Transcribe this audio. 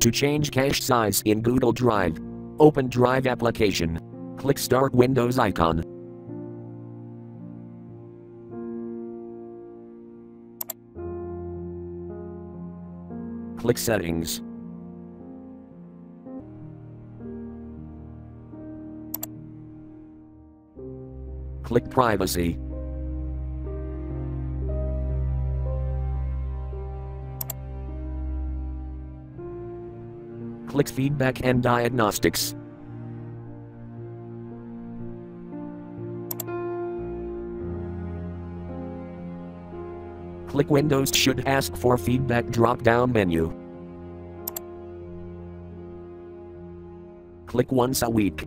To change cache size in Google Drive, open Drive application. Click Start Windows icon. Click Settings. Click Privacy. Click Feedback and Diagnostics. Click Windows should ask for feedback drop down menu. Click once a week.